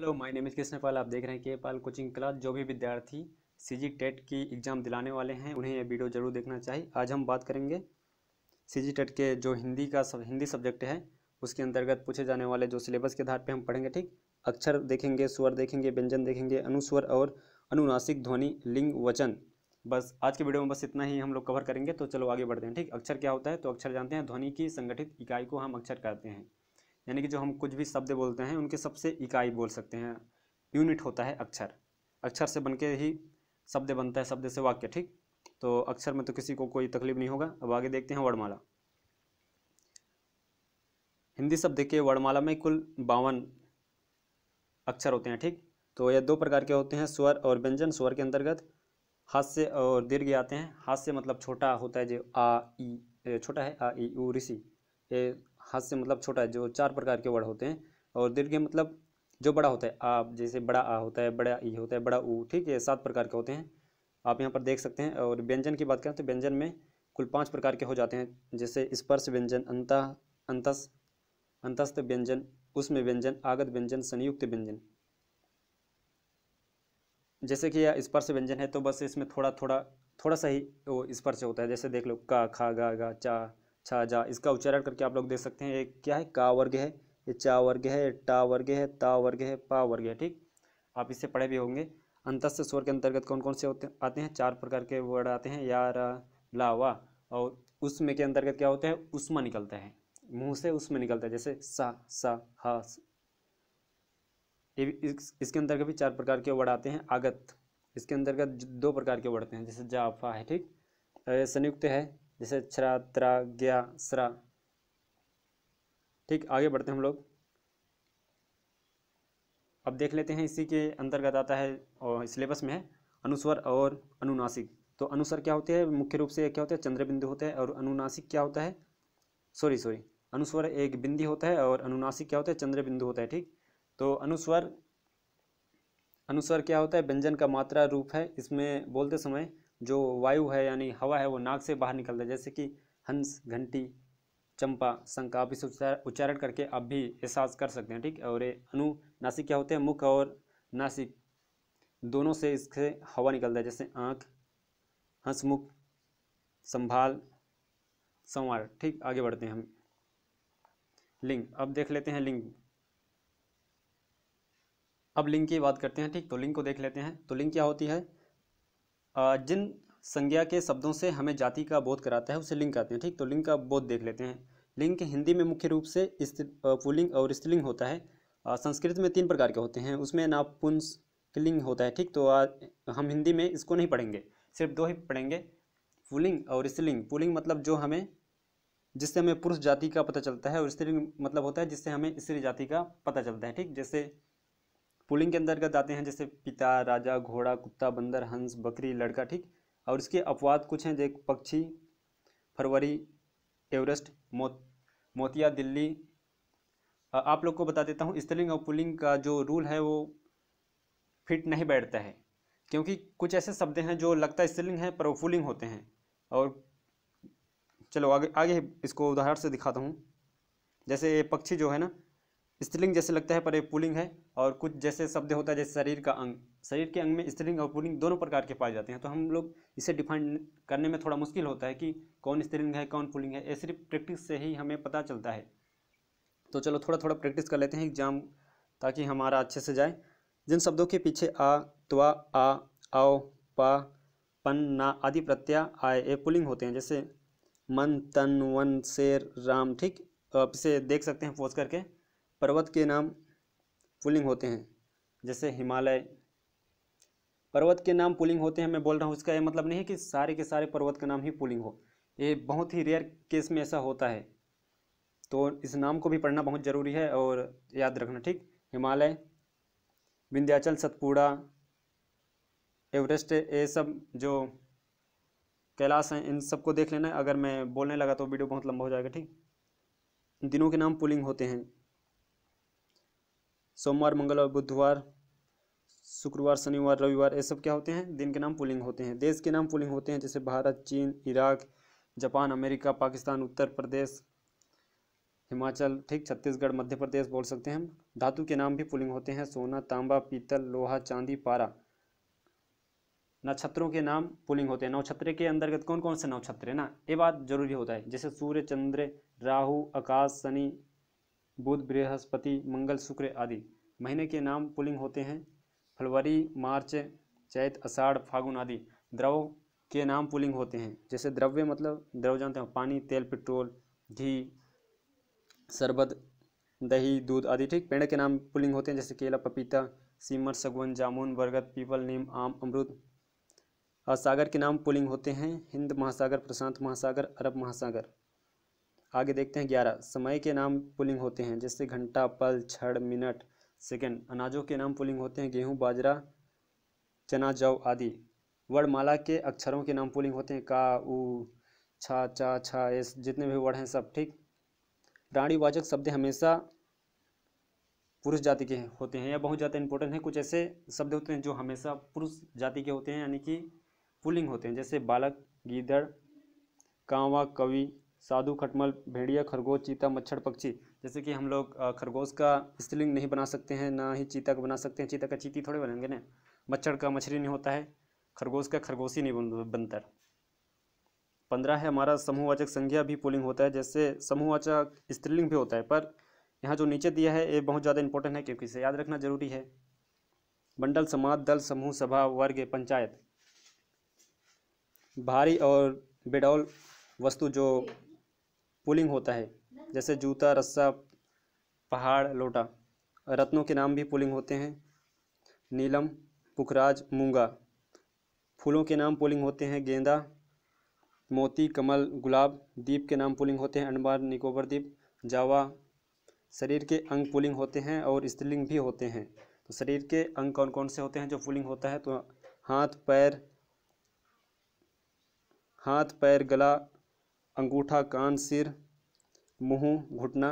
Hello, my name is Krishna Pal. आप देख रहे हैं के पाल कोचिंग क्लास। जो भी विद्यार्थी सी जी टेट की एग्ज़ाम दिलाने वाले हैं, उन्हें यह वीडियो ज़रूर देखना चाहिए। आज हम बात करेंगे सी जी टेट के जो हिंदी का सब, हिंदी सब्जेक्ट है, उसके अंतर्गत पूछे जाने वाले जो सिलेबस के आधार पर हम पढ़ेंगे, ठीक? अक्षर देखेंगे, स्वर देखेंगे, व्यंजन देखेंगे, अनुस्वर और अनुनासिक ध्वनि, लिंग, वचन। बस आज के वीडियो में बस इतना ही हम लोग कवर करेंगे तो चलो आगे बढ़ते हैं, ठीक? अक्षर क्या होता है? तो अक्षर जानते हैं, ध्वनि की संगठित इकाई को हम अक्षर कहते हैं। यानी कि जो हम कुछ भी शब्द बोलते हैं, उनके सबसे इकाई बोल सकते हैं। यूनिट होता है अक्षर। अक्षर से बनके ही शब्द बनता है, शब्द से वाक्य, ठीक? तो अक्षर में तो किसी को कोई तकलीफ़ नहीं होगा। अब आगे देखते हैं वर्णमाला। हिंदी शब्द के वर्णमाला में कुल बावन अक्षर होते हैं, ठीक? तो यह दो प्रकार के होते हैं, स्वर और व्यंजन। स्वर के अंतर्गत हास्य और दीर्घ आते हैं। हास्य मतलब छोटा होता है, जो आ, ई छोटा है, आ, ई, उ, ऋषि। ये हास्य मतलब छोटा है जो चार प्रकार के वर्ड होते हैं और दीर्घ मतलब जो बड़ा होता है, आ जैसे बड़ा आ होता है, बड़ा ई होता है, बड़ा ऊ, ठीक है, सात प्रकार के होते हैं। आप यहाँ पर देख सकते हैं और व्यंजन की बात करें तो व्यंजन में कुल पाँच प्रकार के हो जाते हैं, जैसे स्पर्श व्यंजन, अंत, अंतस, अंतस्थ व्यंजन उसमें व्यंजन, आगत व्यंजन, संयुक्त व्यंजन। जैसे कि यह स्पर्श व्यंजन है तो बस इसमें थोड़ा थोड़ा थोड़ा सा ही वो स्पर्श होता है, जैसे देख लो, का, खा, गा गा, चा छा जा इसका उच्चारण करके आप लोग देख सकते हैं एक क्या है? का वर्ग है ये चा वर्ग है टा वर्ग है ता वर्ग है पा वर्ग है ठीक? आप इससे पढ़े भी होंगे। अंतस्थ स्वर के अंतर्गत कौन कौन से होते आते हैं? चार प्रकार के वर्ड आते हैं या रा ला वा और उसमें के अंतर्गत क्या होता है? उष्मा निकलता है। मुँह से उसमें निकलता है जैसे सा सा हा ये इस, इसके अंतर्गत भी चार प्रकार के वर्ड आते हैं आगत। इसके अंतर्गत दो प्रकार के वर्ड आते हैं जैसे जाफा है ठीक? संयुक्त है जैसे छरा त्रा ज्ञा सरा। ठीक, आगे बढ़ते हैं हम लोग। अब देख लेते हैं इसी के अंतर्गत आता है और सिलेबस में है, अनुस्वर और अनुनासिक। तो अनुस्वर क्या होते हैं? मुख्य रूप से क्या होता है? चंद्र बिंदु होता है और अनुनासिक क्या होता है? सॉरी सॉरी, अनुस्वर एक बिंदी होता है और अनुनासिक क्या होता है? चंद्र बिंदु होता है, ठीक? तो अनुस्वर अनुस्वर क्या होता है? व्यंजन का मात्रा रूप है। इसमें बोलते समय जो वायु है, यानी हवा है, वो नाक से बाहर निकलता है। जैसे कि हंस, घंटी, चंपा, शंख, आप इसे उच्चारण करके आप भी एहसास कर सकते हैं, ठीक? और अनुनासिक क्या होते हैं? मुख और नासिक दोनों से इससे हवा निकलता है। जैसे आँख हंसमुख संभाल, संवार, ठीक? आगे बढ़ते हैं हम। लिंग, अब देख लेते हैं लिंग। अब लिंग की बात करते हैं, ठीक? तो लिंग को देख लेते हैं। तो लिंग क्या होती है? जिन संज्ञा के शब्दों से हमें जाति का बोध कराता है उसे लिंग कहते हैं ठीक? तो लिंग का बोध देख लेते हैं। लिंग के हिंदी में मुख्य रूप से पुलिंग और स्त्रीलिंग होता है। संस्कृत में तीन प्रकार के होते हैं उसमें नापुंसकलिंग होता है ठीक? तो आ, हम हिंदी में इसको नहीं पढ़ेंगे सिर्फ़ दो ही पढ़ेंगे। पुलिंग और स्त्रीलिंग पुलिंग मतलब जो हमें जिससे हमें पुरुष जाति का पता चलता है और स्त्रीलिंग मतलब होता है जिससे हमें स्त्री जाति का पता चलता है ठीक? जैसे पुलिंग के अंतर्गत आते हैं, जैसे पिता, राजा, घोड़ा, कुत्ता, बंदर, हंस, बकरी, लड़का, ठीक? और इसके अपवाद कुछ हैं जैसे पक्षी, फरवरी, एवरेस्ट मोत मोतिया, दिल्ली। आप लोग को बता देता हूँ, स्त्रीलिंग और पुलिंग का जो रूल है, वो फिट नहीं बैठता है। क्योंकि कुछ ऐसे शब्द हैं, जो लगता है स्त्रीलिंग है, पर वो पुलिंग होते हैं। और चलो, आगे आगे इसको उदाहरण से दिखाता हूँ। जैसे पक्षी जो है ना स्त्रीलिंग जैसे लगता है पर एक पुलिंग है और कुछ जैसे शब्द होता है जैसे शरीर का अंग। शरीर के अंग में स्त्रीलिंग और पुलिंग दोनों प्रकार के पाए जाते हैं। तो हम लोग इसे डिफाइन करने में थोड़ा मुश्किल होता है कि कौन स्त्रीलिंग है, कौन पुलिंग है। ये सिर्फ़ प्रैक्टिस से ही हमें पता चलता है। तो चलो थोड़ा थोड़ा प्रैक्टिस कर लेते हैं एग्ज़ाम ताकि हमारा अच्छे से जाए। जिन शब्दों के पीछे आ, त्वा, आ, आओ, पा, पन, ना आदि प्रत्यय आए, ये पुलिंग होते हैं। जैसे मन, तन, वन, शेर, राम, ठीक? आप इसे देख सकते हैं पोज करके। पर्वत के नाम पुलिंग होते हैं, जैसे हिमालय। पर्वत के नाम पुलिंग होते हैं, मैं बोल रहा हूँ, इसका यह मतलब नहीं है कि सारे के सारे पर्वत का नाम ही पुलिंग हो। ये बहुत ही रेयर केस में ऐसा होता है। तो इस नाम को भी पढ़ना बहुत ज़रूरी है और याद रखना, ठीक? हिमालय, विंध्याचल, सतपुड़ा, एवरेस्ट, ये सब जो कैलाश हैं, इन सबको देख लेना। अगर मैं बोलने लगा तो वीडियो बहुत लंबा हो जाएगा, ठीक? इन दिनों के नाम पुलिंग होते हैं। सोमवार, मंगलवार, बुधवार, शुक्रवार, शनिवार, रविवार, ये सब क्या होते हैं? दिन के नाम पुलिंग होते हैं। देश के नाम पुलिंग होते हैं, जैसे भारत, चीन, Iraq, Japan, America, Pakistan, Uttar Pradesh, Himachal, ठीक, छत्तीसगढ़, मध्य प्रदेश बोल सकते हैं हम। धातु के नाम भी पुलिंग होते हैं। सोना, तांबा, पीतल, लोहा, चांदी, पारा। नक्षत्रों के नाम पुलिंग होते हैं। नक्षत्र के अंतर्गत कौन कौन से नक्षत्र है ना? ये बात ज़रूरी होता है। जैसे सूर्य, चंद्र, राहु, आकाश, शनि बुध, बृहस्पति, मंगल, शुक्र आदि। महीने के नाम पुलिंग होते हैं। फरवरी, मार्च, चैत अषाढ़ फागुन आदि द्रव के नाम पुलिंग होते हैं। जैसे द्रव्य मतलब द्रव जानते हैं, पानी, तेल, पेट्रोल, घी, शरबत, दही, दूध आदि। ठीक, पेड़ के नाम पुलिंग होते हैं, जैसे केला, पपीता, सीमर सगवन जामुन, बरगद, पीपल, नीम, आम, अमरूद। सागर के नाम पुलिंग होते हैं। हिंद महासागर, प्रशांत महासागर, अरब महासागर। आगे देखते हैं ग्यारह। समय के नाम पुलिंग होते हैं, जैसे घंटा, पल, क्षण, मिनट, सेकेंड। अनाजों के नाम पुलिंग होते हैं, गेहूँ, बाजरा, चना जव आदि। वर्णमाला के अक्षरों के नाम पुलिंग होते हैं, का, उ, छा, चा, छा, एस, जितने भी वर्ड हैं सब, ठीक? प्राणीवाचक शब्द हमेशा पुरुष जाति के होते हैं या बहुत ज़्यादा इंपॉर्टेंट है। कुछ ऐसे शब्द होते हैं जो हमेशा पुरुष जाति के होते हैं, यानी कि पुलिंग होते हैं, जैसे बालक, गीदड़, कांवा, कवि साधु, खटमल, भेड़िया, खरगोश, चीता, मच्छर, पक्षी। जैसे कि हम लोग खरगोश का स्त्रीलिंग नहीं बना सकते हैं, ना ही चीता का बना सकते हैं। चीता का चीती थोड़े बनेंगे ना। मच्छर का मछली नहीं होता है, खरगोश का खरगोश नहीं बनता। पंद्रह है, हमारा समूहवाचक संज्ञा भी पुलिंग होता है, जैसे समूहवाचक स्त्रीलिंग भी होता है, पर यहाँ जो नीचे दिया है, ये बहुत ज़्यादा इंपॉर्टेंट है, क्योंकि इसे याद रखना ज़रूरी है। मंडल, समाज, दल, समूह, सभा, वर्ग, पंचायत। भारी और बेडौल वस्तु जो पुलिंग होता है। जैसे जूता, रस्सा, पहाड़, लोटा। रत्नों के नाम भी पुलिंग होते हैं। नीलम, पुखराज, मूँगा। फूलों के नाम पुलिंग होते हैं। गेंदा, मोती, कमल, गुलाब। द्वीप के नाम पुलिंग होते हैं। अंडमान निकोबर द्वीप जावा, शरीर के अंग पुलिंग होते हैं और स्त्रीलिंग भी होते हैं। तो शरीर के अंग कौन कौन से होते हैं? जो पुलिंग होता है तो हाथ, पैर हाथ, पैर, गला अंगूठा, कान, सिर, मुँह, घुटना,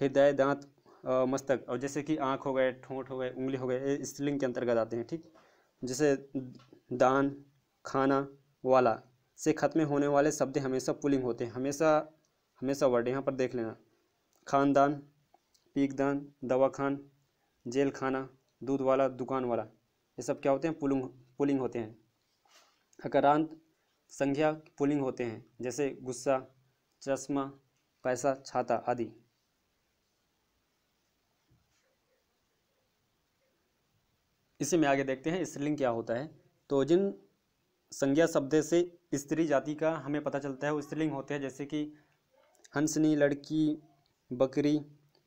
हृदय, दांत मस्तक और जैसे कि आँख हो गए, ठोंठ हो गए, उंगली हो गए, ये स्त्रीलिंग के अंतर्गत आते हैं, ठीक? जैसे दान, खाना, वाला, से खत्म होने वाले शब्द हमेशा पुलिंग होते हैं, हमेशा हमेशा वर्ड, यहाँ पर देख लेना। खानदान, पीकदान दवा खान जेल खाना दूध वाला, दुकान वाला, ये सब क्या होते हैं? पुलिंग पुलिंग होते हैं। अकरांत संज्ञा पुलिंग होते हैं, जैसे गुस्सा, चश्मा, पैसा, छाता आदि। इसी में आगे देखते हैं स्त्रीलिंग क्या होता है। तो जिन संज्ञा शब्द से स्त्री जाति का हमें पता चलता है, वो स्त्रीलिंग होते हैं, जैसे कि हंसनी, लड़की, बकरी,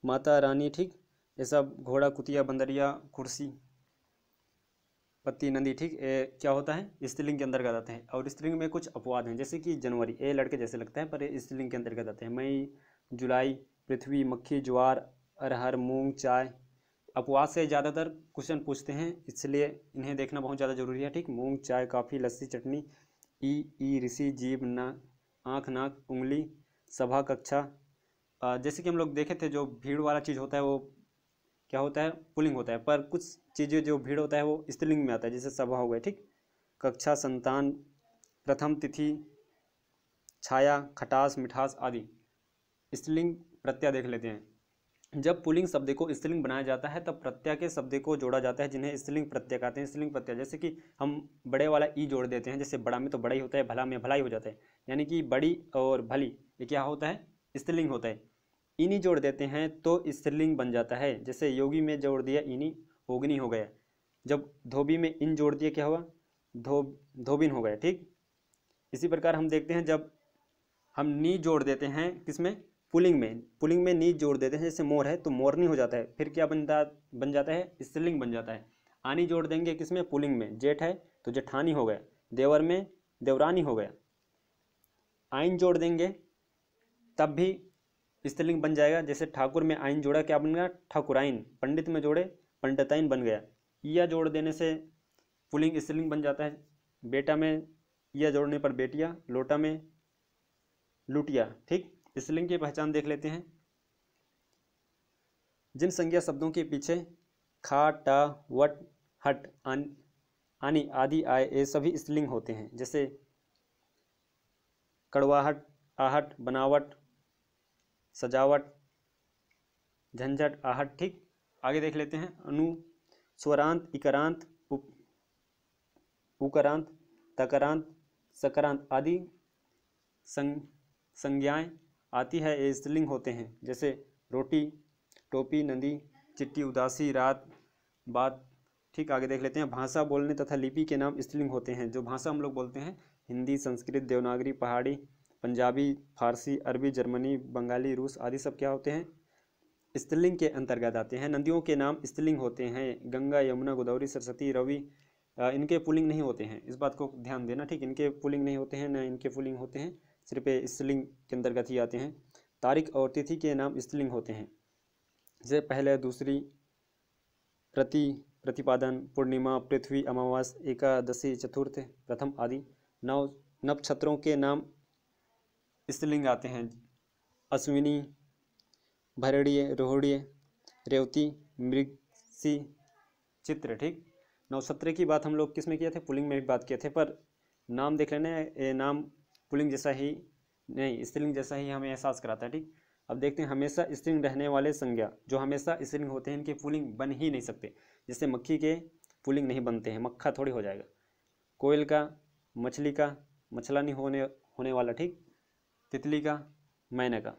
माता, रानी, ठीक? ये सब घोड़ा, कुतिया, बंदरिया, कुर्सी। पत्ती, नंदी, ठीक? क्या होता है? स्त्रीलिंग के अंदर अंतर्गत आते हैं। और स्त्रीलिंग में कुछ अपवाद हैं, जैसे कि जनवरी, ए, लड़के जैसे लगता है, पर स्त्रीलिंग के अंतर्गत आते हैं। मई, जुलाई, पृथ्वी, मक्खी, ज्वार, अरहर, मूंग, चाय। अपवाद से ज़्यादातर क्वेश्चन पूछते हैं, इसलिए इन्हें देखना बहुत ज़्यादा ज़रूरी है, ठीक? मूंग, चाय, काफ़ी, लस्सी, चटनी, ई ई, ऋषि, जीव, ना, आँख, नाक, उंगली, सभा, कक्षा। जैसे कि हम लोग देखे थे, जो भीड़ वाला चीज़ होता है, वो क्या होता है? पुलिंग होता है। पर कुछ चीज़ें जो भीड़ होता है, वो स्त्रीलिंग में आता है, जैसे सभा हो गए ठीक? कक्षा, संतान, प्रथम तिथि, छाया, खटास, मिठास आदि। स्त्रीलिंग प्रत्यय देख लेते हैं। जब पुलिंग शब्द को स्त्रीलिंग बनाया जाता है, तब प्रत्यय के शब्द को जोड़ा जाता है, जिन्हें स्त्रीलिंग प्रत्यय कहते हैं। स्त्रीलिंग प्रत्यय, जैसे कि हम बड़े वाला ई जोड़ देते हैं, जैसे बड़ा में तो बड़ा ही होता है, भला में भलाई हो जाता है। यानी कि बड़ी और भली, ये क्या होता है? स्त्रीलिंग होता है। इनी जोड़ देते हैं तो स्त्रीलिंग बन जाता है। जैसे योगी में जोड़ दिया इनी होगनी हो गया। जब धोबी में इन जोड़ दिया, क्या हुआ? धो धोबिन हो गया, ठीक? इसी प्रकार हम देखते हैं जब हम नी जोड़ देते हैं किसमें? पुलिंग में। पुलिंग में नीच जोड़ देते हैं, जैसे मोर है तो मोरनी हो जाता है। फिर क्या बनता, बन जाता है? स्त्रीलिंग बन जाता है। आनी जोड़ देंगे किसमें? पुलिंग में। जेठ है तो जेठानी हो गया। देवर में देवरानी हो गया। आइन जोड़ देंगे, तब भी स्त्रीलिंग बन जाएगा। जैसे ठाकुर में आइन जोड़ा क्या बन गया? ठाकुराइन पंडित में जोड़े पंडिताइन बन गया। या जोड़ देने से पुलिंग स्त्रीलिंग बन जाता है। बेटा में या जोड़ने पर बेटिया, लोटा में लुटिया। ठीक? स्त्रीलिंग की पहचान देख लेते हैं। जिन संज्ञा शब्दों के पीछे खा, टा, वट, हट, आन, आनी आदि आए ये सभी स्त्रीलिंग होते हैं। जैसे कड़वाहट, आहट, बनावट सजावट, झंझट, आहट, ठीक। आगे देख लेते हैं। अनु, स्वरांत, इकरांत उकरांत तकरांत, सकरांत आदि संग, संज्ञाएँ आती है स्त्रीलिंग होते हैं। जैसे रोटी, टोपी, नदी चिट्टी उदासी, रात, बात, ठीक। आगे देख लेते हैं। भाषा बोलने तथा लिपि के नाम स्त्रीलिंग होते हैं, जो भाषा हम लोग बोलते हैं। हिंदी, संस्कृत, देवनागरी, पहाड़ी पंजाबी, फारसी, अरबी, जर्मनी, बंगाली, रूस आदि सब क्या होते हैं? स्त्रीलिंग के अंतर्गत आते हैं। नदियों के नाम स्त्रीलिंग होते हैं। गंगा, यमुना, गोदावरी, सरस्वती, रवि इनके पुलिंग नहीं होते हैं। इस बात को ध्यान देना, ठीक? इनके पुलिंग नहीं होते हैं, न इनके पुलिंग होते हैं। सिर्फ़ स्त्रीलिंग के अंतर्गत ही आते हैं। तारीख और तिथि के नाम स्त्रीलिंग होते हैं। जैसे पहले, दूसरी, प्रति, प्रतिपादन, पूर्णिमा, पृथ्वी, अमावास, एकादशी, चतुर्थ, प्रथम आदि। नव नक्षत्रों के नाम स्त्रीलिंग आते हैं अश्विनी भरणीय रोहड़ीय, रेवती, मृगसी, चित्र, ठीक? नवसत्र की बात हम लोग किसमें किए थे? पुलिंग में भी बात किए थे, पर नाम देख लेना नाम पुलिंग जैसा ही नहीं, स्त्रीलिंग जैसा ही हमें एहसास कराता है, ठीक? अब देखते हैं, हमेशा स्त्रीलिंग रहने वाले संज्ञा, जो हमेशा स्त्रीलिंग होते हैं, इनके पुलिंग बन ही नहीं सकते जैसे मक्खी के पुलिंग नहीं बनते हैं, मक्खा थोड़ी हो जाएगा। कोयल का, मछली का मछला नहीं होने होने वाला, ठीक? तितली का, मैना का।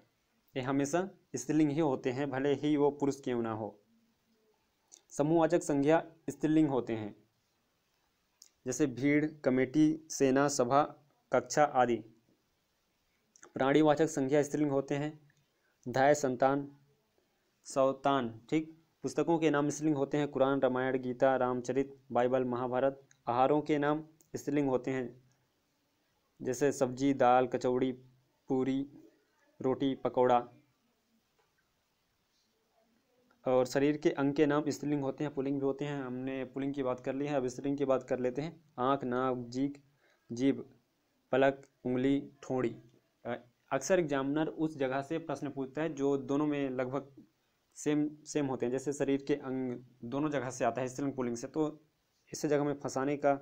ये हमेशा स्त्रीलिंग ही होते हैं, भले ही वो पुरुष क्यों ना हो। समूहवाचक संज्ञा स्त्रीलिंग होते हैं। जैसे भीड़, कमेटी, सेना, सभा, कक्षा आदि। प्राणीवाचक संज्ञा स्त्रीलिंग होते हैं। धाय, संतान, सौतान, ठीक? पुस्तकों के नाम स्त्रीलिंग होते हैं। कुरान, रामायण, गीता, रामचरित, बाइबल, महाभारत, आहारों के नाम स्त्रीलिंग होते हैं। जैसे सब्ज़ी, दाल, कचौड़ी पूरी, रोटी, पकौड़ा। और शरीर के अंग के नाम स्त्रीलिंग होते हैं, पुलिंग भी होते हैं। हमने पुलिंग की बात कर ली है, अब स्त्रीलिंग की बात कर लेते हैं। आँख, नाक, जीक, जीभ, पलक, उंगली, ठोड़ी। अक्सर एग्जामिनर उस जगह से प्रश्न पूछता है, जो दोनों में लगभग सेम सेम होते हैं। जैसे शरीर के अंग दोनों जगह से आता है, स्त्रीलिंग पुलिंग से तो इस जगह में फंसाने का,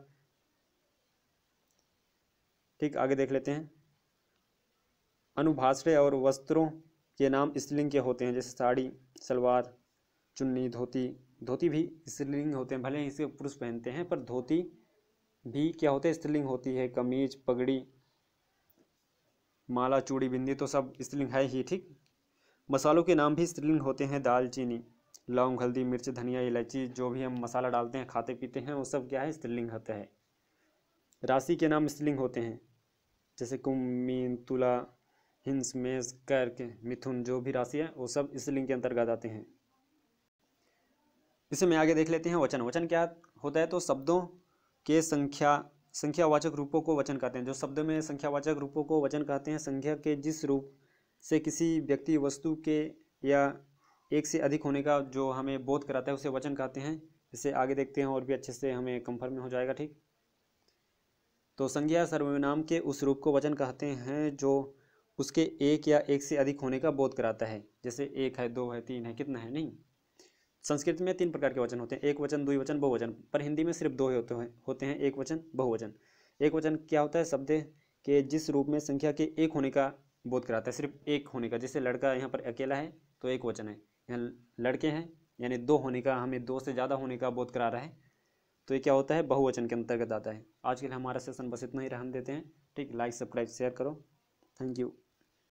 ठीक, आगे देख लेते हैं। अनुभाषय और वस्त्रों के नाम स्त्रीलिंग के होते हैं, जैसे साड़ी, सलवार, चुन्नी, धोती। धोती भी स्त्रीलिंग होते हैं, भले ही इसे पुरुष पहनते हैं, पर धोती भी क्या होते हैं? स्त्रीलिंग होती है। कमीज, पगड़ी, माला, चूड़ी, बिंदी तो सब स्त्रीलिंग है ही, ठीक? मसालों के नाम भी स्त्रीलिंग होते हैं। दाल चीनी लौंग, हल्दी, मिर्च, धनिया, इलायची, जो भी हम मसाला डालते हैं, खाते पीते हैं, वो सब क्या है? स्त्रीलिंग होता है। राशि के नाम स्त्रीलिंग होते हैं, जैसे कुंभ मीन तुला हिंस मेष कर्क मिथुन, जो भी राशि है, वो सब स्त्रीलिंग के अंतर्गत आते हैं। इसे में आगे देख लेते हैं, वचन। वचन क्या होता है? तो शब्दों के संख्या, संख्यावाचक रूपों को वचन कहते हैं। जो शब्द में संख्यावाचक रूपों को वचन कहते हैं, संख्या के जिस रूप से किसी व्यक्ति वस्तु के या एक से अधिक होने का जो हमें बोध कराता है, उसे वचन कहते हैं। इसे आगे देखते हैं और भी अच्छे से हमें कंफर्म हो जाएगा, ठीक? तो संज्ञा सर्वनाम के उस रूप को वचन कहते हैं, जो उसके एक या एक से अधिक होने का बोध कराता है। जैसे एक है, दो है, तीन है, कितना है? नहीं। संस्कृत में तीन प्रकार के वचन होते हैं। एक वचन द्विवचन बहुवचन पर हिंदी में सिर्फ़ दो ही होते हैं होते हैं एक वचन बहुवचन एक वचन क्या होता है? शब्द के जिस रूप में संख्या के एक होने का बोध कराता है। सिर्फ़ एक होने का। जैसे लड़का यहाँ पर अकेला है तो एक वचन है। यहाँ लड़के हैं, यानी दो होने का, हमें दो से ज़्यादा होने का बोध करा रहा है। तो ये क्या होता है? बहुवचन के अंतर्गत आता है। आज के लिए हमारा सेशन बस इतना ही। रहन देते हैं। ठीक लाइक सब्सक्राइब शेयर करो। Thank you